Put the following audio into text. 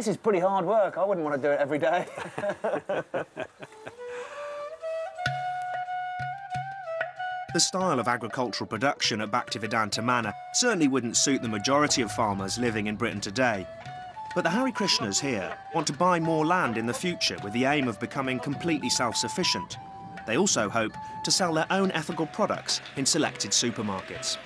This is pretty hard work. I wouldn't want to do it every day. The style of agricultural production at Bhaktivedanta Manor certainly wouldn't suit the majority of farmers living in Britain today. But the Hare Krishnas here want to buy more land in the future with the aim of becoming completely self-sufficient. They also hope to sell their own ethical products in selected supermarkets.